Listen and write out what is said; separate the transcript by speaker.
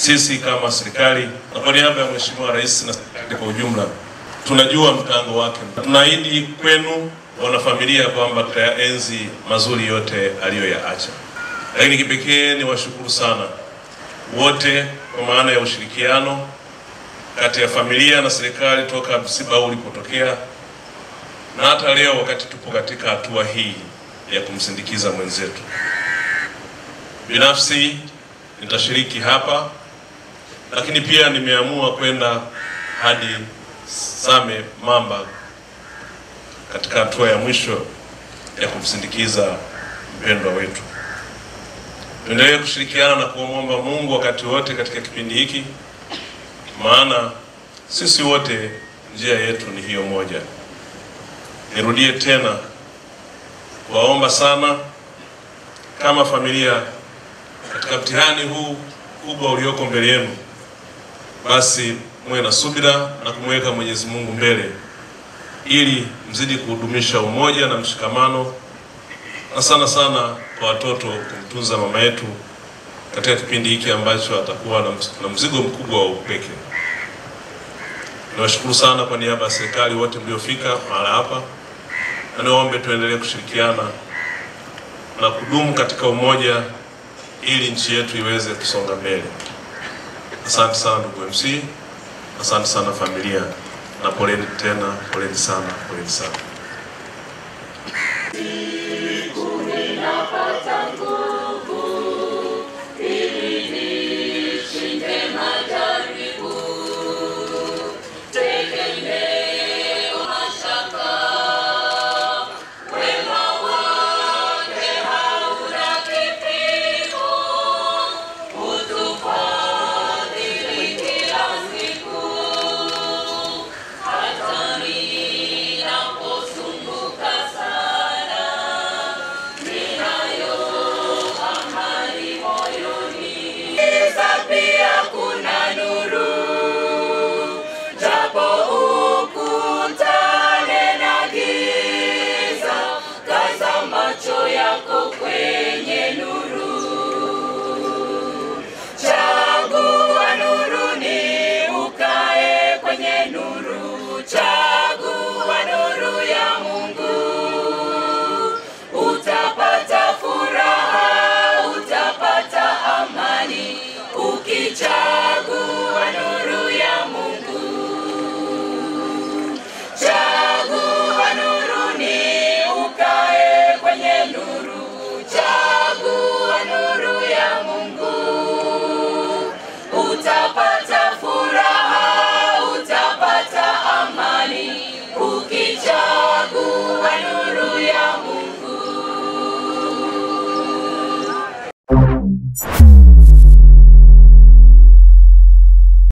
Speaker 1: sisi kama serikali na kwa niaba ya Mheshimiwa Rais na serikali kwa ujumla tunajua mchango wake. Tunaahidi kwenu wanafamilia kwamba tutayaenzi mazuri yote aliyoyaacha, lakini kipekee ni washukuru sana wote kwa maana ya ushirikiano kati ya familia na serikali toka msiba huu ulipotokea na hata leo wakati tupo katika hatua hii ya kumsindikiza mwenzetu. Binafsi nitashiriki hapa, lakini pia nimeamua kwenda hadi Same Mamba katika hatua ya mwisho ya kumsindikiza mpendwa wetu. Tuendelee kushirikiana na kumwomba Mungu wakati wote katika kipindi hiki, maana sisi wote njia yetu ni hiyo moja. Nirudie tena kuwaomba sana kama familia katika mtihani huu kubwa ulioko mbele yenu, basi muwe na subira na kumweka Mwenyezi Mungu mbele ili mzidi kuhudumisha umoja na mshikamano, na sana sana kwa watoto kumtunza mama yetu katika kipindi hiki ambacho atakuwa na mzigo mkubwa wa upeke. Niwashukuru sana kwa niaba ya serikali wote mliofika mahala hapa, na niwaombe tuendelee kushirikiana na kudumu katika umoja ili nchi yetu iweze kusonga mbele. Asante sana ndugu MC, asante sana familia, na poleni tena, poleni sana, poleni sana.